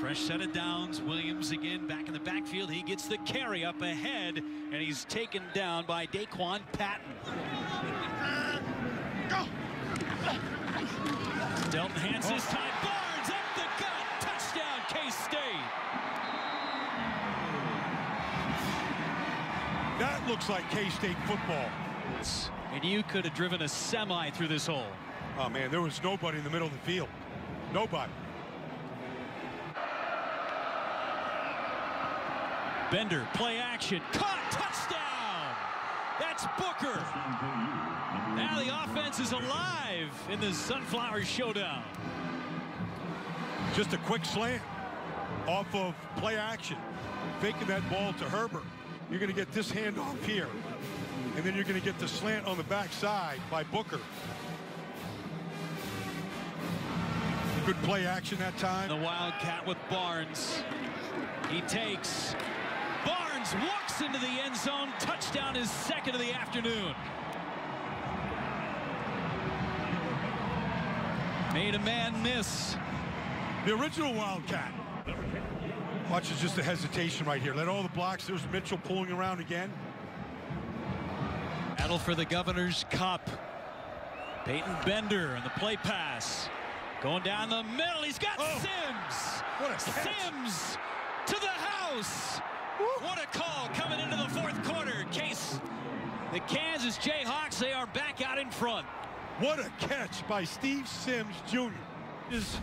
Fresh set of downs. Williams again back in the backfield. He gets the carry up ahead, and he's taken down by Daquan Patton. Delton hands this oh. time. Barnes up the gut. Touchdown, K-State. That looks like K-State football. And you could have driven a semi through this hole. Oh, man, there was nobody in the middle of the field. Nobody. Bender, play action, caught, touchdown! That's Booker. Now the offense is alive in the Sunflower Showdown. Just a quick slant off of play action. Faking that ball to Herbert. You're going to get this handoff here. And then you're going to get the slant on the backside by Booker. Good play action that time. The Wildcat with Barnes. He takes. Barnes walks into the end zone. Touchdown is second of the afternoon. Made a man miss. The original Wildcat. Watch, it's just a hesitation right here. Let all the blocks. There's Mitchell pulling around again. Battle for the Governor's Cup. Peyton Bender and the play pass. Going down the middle. He's got Oh. Sims. What a catch. Sims to the house. What a call coming into the fourth quarter. Case the Kansas Jayhawks, they are back out in front. What a catch by Steve Sims Jr. This,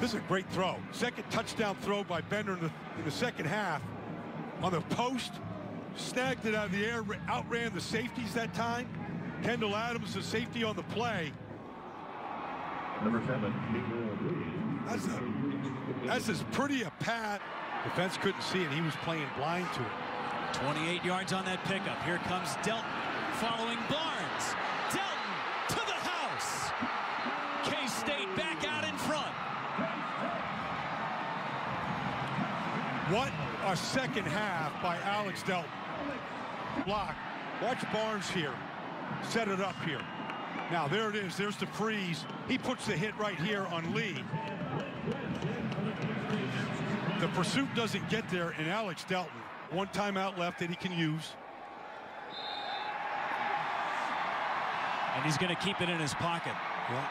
this is a great throw. Second touchdown throw by Bender in the, in the second half. On the post, snagged it out of the air, outran the safeties that time. Kendall Adams, the safety on the play. Number seven, That's, a, that's as pretty a pat. Defense couldn't see it. He was playing blind to it. 28 yards on that pickup. Here comes Delton following Barnes. Delton to the house. K-State back out in front. What a second half by Alex Delton. Block. Watch Barnes here. Set it up here. Now there it is. There's the freeze. He puts the hit right here on Lee. The pursuit doesn't get there, and Alex Delton, one timeout left that he can use. And he's going to keep it in his pocket. Yeah.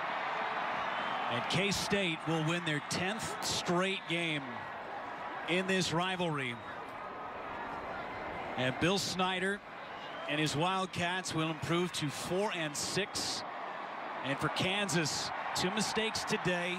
And K-State will win their 10th straight game in this rivalry. And Bill Snyder and his Wildcats will improve to 4 and 6. And for Kansas, two mistakes today.